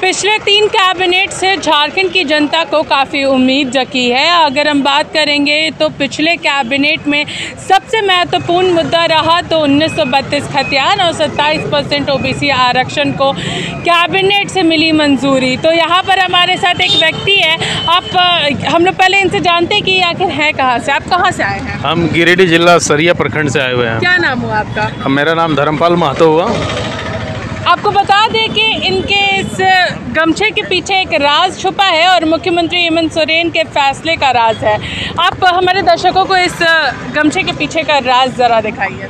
पिछले तीन कैबिनेट से झारखंड की जनता को काफ़ी उम्मीद जगी है। अगर हम बात करेंगे तो पिछले कैबिनेट में सबसे महत्वपूर्ण मुद्दा रहा तो 1932 खतियान और 27 परसेंट ओबीसी आरक्षण को कैबिनेट से मिली मंजूरी। तो यहाँ पर हमारे साथ एक व्यक्ति है। आप हम लोग पहले इनसे जानते हैं कि आखिर है कहाँ से? आप कहाँ से आए हैं? हम गिरिडीह जिला सरिया प्रखंड से आए हुए हैं। क्या नाम हुआ आपका? मेरा नाम धर्मपाल महतो हुआ। आपको बता दें कि इनके इस गमछे के पीछे एक राज छुपा है और मुख्यमंत्री हेमंत सोरेन के फैसले का राज है। आप हमारे दर्शकों को इस गमछे के पीछे का राज ज़रा दिखाइए।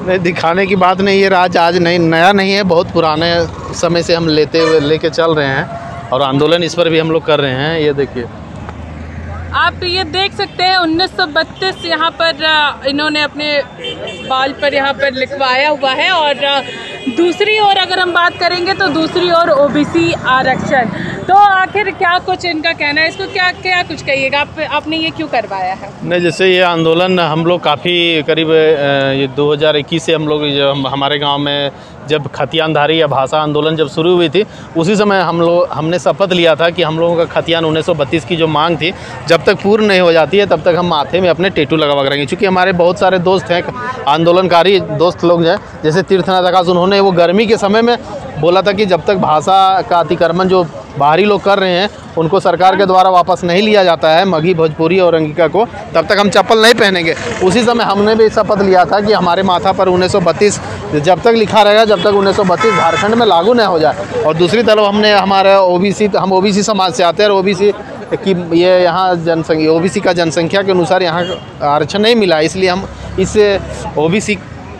नहीं दिखाने की बात नहीं ये राज आज नहीं नया नहीं है बहुत पुराने समय से हम लेते हुए लेके चल रहे हैं और आंदोलन इस पर भी हम लोग कर रहे हैं ये देखिए। आप ये देख सकते हैं 1932 यहाँ पर इन्होंने अपने बाल पर यहाँ पर लिखवाया हुआ है और दूसरी ओर अगर हम बात करेंगे तो दूसरी ओर ओबीसी आरक्षण। तो आखिर क्या कुछ इनका कहना है? इसको क्या क्या कुछ कहिएगा? आप, आपने ये क्यों करवाया है? नहीं, जैसे ये आंदोलन हम लोग काफ़ी करीब ये 2021 से हम लोग जब हमारे गाँव में जब खतियानधारी या भाषा आंदोलन जब शुरू हुई थी, उसी समय हम लोग, हमने शपथ लिया था कि हम लोगों का खतियान उन्नीस सौ बत्तीस की जो मांग थी, जब तक पूर्ण नहीं हो जाती है, तब तक हम माथे में अपने टेटू लगवा करेंगे। क्योंकि हमारे बहुत सारे दोस्त हैं, आंदोलनकारी दोस्त लोग हैं, जैसे तीर्थनाथ आकाश उन्होंने वो गर्मी के समय में बोला था कि जब तक भाषा का अतिक्रमण जो बाहरी लोग कर रहे हैं, उनको सरकार के द्वारा वापस नहीं लिया जाता है मघी भोजपुरी और अंगिका को। तब तक हम चप्पल नहीं पहनेंगे। उसी समय हमने भी शपथ लिया था कि हमारे माथा पर उन्नीस सौ बत्तीस, जब तक लिखा रहेगा, जब तक उन्नीस सौ बत्तीस झारखंड में लागू न हो जाए। और दूसरी तरफ़ हमने हमारे ओबीसी, हम ओबीसी समाज से आते हैं और ओबीसी कि ये यहाँ जनसंख्या ओबीसी का जनसंख्या के अनुसार यहाँ आरक्षण नहीं मिला, इसलिए हम इस ओबीसी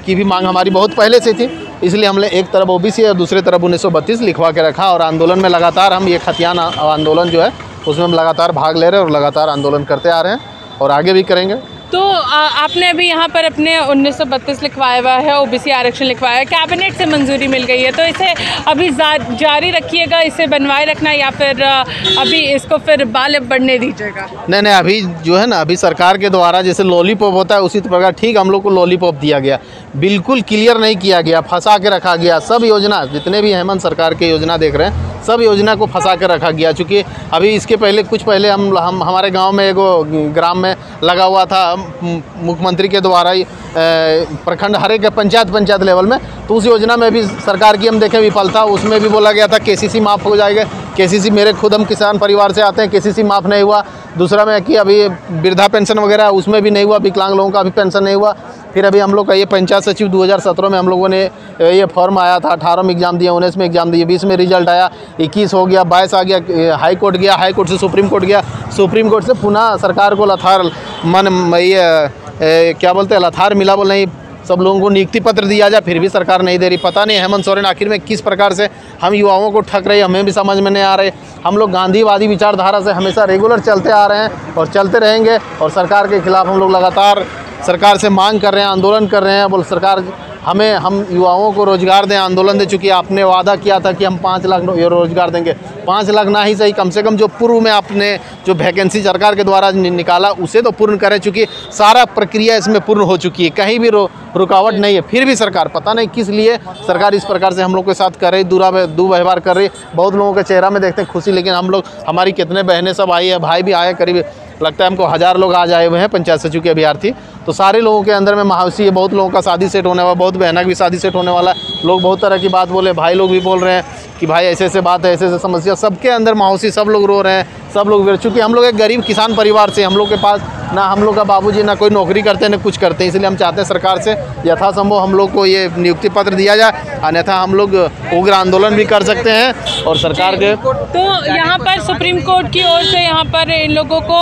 की भी मांग हमारी बहुत पहले से थी। इसलिए हमने एक तरफ़ ओबीसी और दूसरी तरफ़ उन्नीस सौ बत्तीस लिखवा के रखा और आंदोलन में लगातार हम ये खतियान आंदोलन जो है, उसमें हम लगातार भाग ले रहे हैं और लगातार आंदोलन करते आ रहे हैं और आगे भी करेंगे। तो आ, आपने अभी यहाँ पर अपने 1932 लिखवाया हुआ है ओबीसी आरक्षण लिखवाया है। कैबिनेट से मंजूरी मिल गई है तो इसे अभी जारी रखिएगा इसे बनवाए रखना या फिर अभी इसको फिर बाल बढ़ने दीजिएगा? नहीं नहीं अभी जो है ना अभी सरकार के द्वारा जैसे लॉलीपॉप होता है उसी प्रकार ठीक हम लोग को लॉलीपॉप दिया गया। बिल्कुल क्लियर नहीं किया गया फंसा के रखा गया। सब योजना जितने भी हेमंत सरकार के योजना देख रहे हैं सब योजना को फंसा कर रखा गया। चूँकि अभी इसके पहले कुछ पहले हम हम हमारे गाँव में एगो ग्राम में लगा हुआ था मुख्यमंत्री के द्वारा ही प्रखंड हर एक पंचायत पंचायत लेवल में तो उस योजना में भी सरकार की हम देखें विफलता, उसमें भी बोला गया था के माफ़ हो जाएगा के मेरे खुद हम किसान परिवार से आते हैं के माफ़ नहीं हुआ, दूसरा में कि अभी वृद्धा पेंशन वगैरह उसमें भी नहीं हुआ, विकलांग लोगों का अभी पेंशन नहीं हुआ फिर अभी हम लोग का ये पंचायत सचिव 2017 में हम लोगों ने ये फॉर्म आया था, अठारह में एग्ज़ाम दिया, उन्नीस में एग्ज़ाम दिए बीस में रिज़ल्ट आया, इक्कीस हो गया, बाईस आ गया हाई कोर्ट गया हाई कोर्ट से सुप्रीम कोर्ट गया, सुप्रीम कोर्ट से पुनः सरकार को लथार, मन ये क्या बोलते हैं, लथार मिला बोल नहीं, सब लोगों को नियुक्ति पत्र दिया जाए, फिर भी सरकार नहीं दे रही। पता नहीं हेमंत सोरेन आखिर में किस प्रकार से हम युवाओं को ठक रही हमें भी समझ में नहीं आ रहे। हम लोग गांधीवादी विचारधारा से हमेशा रेगुलर चलते आ रहे हैं और चलते रहेंगे और सरकार के खिलाफ हम लोग लगातार सरकार से मांग कर रहे हैं, आंदोलन कर रहे हैं, बोल सरकार हमें, हम युवाओं को रोज़गार दें, आंदोलन दे, चुकी आपने वादा किया था कि हम पाँच लाख रोज़गार देंगे। पाँच लाख ना ही सही, कम से कम जो पूर्व में आपने जो वैकेंसी सरकार के द्वारा निकाला, उसे तो पूर्ण करें, चूँकि सारा प्रक्रिया इसमें पूर्ण हो चुकी है। कहीं भी रुकावट नहीं है, फिर भी सरकार, पता नहीं किस लिए सरकार इस प्रकार से हम लोग के साथ कर रही, दूरा दुर्व्यवहार कर रही। बहुत लोगों के चेहरा में देखते हैं खुशी, लेकिन हम लोग, हमारी कितने बहनें सब आई है, भाई भी आए, करीब लगता है हमको हज़ार लोग आज आए हुए हैं, पंचायत सचिव के अभ्यार्थी। तो सारे लोगों के अंदर में महावसी है, बहुत लोगों का शादी सेट होने वाला, बहुत बहना भी शादी सेट होने वाला है। लोग बहुत तरह की बात बोले, भाई लोग भी बोल रहे हैं कि भाई ऐसे ऐसे बात है, ऐसे ऐसे समस्या, सबके अंदर माहौसी सब लोग रो रहे हैं, सब लोग चूँकि हम लोग एक गरीब किसान परिवार से हम लोग के पास ना हम लोग का बाबूजी ना कोई नौकरी करते हैं ना कुछ करते हैं इसलिए हम चाहते हैं सरकार से यथासंभव हम लोग को ये नियुक्ति पत्र दिया जाए, अन्यथा हम लोग उग्र आंदोलन भी कर सकते हैं और सरकार के तो यहाँ पर सुप्रीम कोर्ट की ओर से यहाँ पर इन लोगों को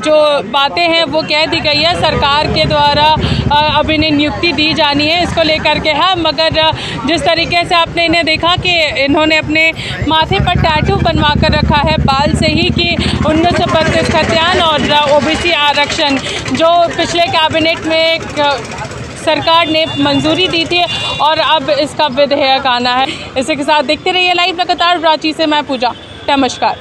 जो बातें हैं वो कह दी गई है। सरकार के द्वारा अब इन्हें नियुक्ति दी जानी है इसको लेकर के। है, मगर जिस तरीके से आपने इन्हें देखा कि इन्होंने अपने माथे पर टैटू बनवा कर रखा है, बाल से ही कि उन्नीस सौ बत्तीस खतियान और ओबीसी आरक्षण जो पिछले कैबिनेट में सरकार ने मंजूरी दी थी और अब इसका विधेयक आना है। इसी के साथ देखते रहिए लाइव लगातार, रांची से मैं पूजा। नमस्कार।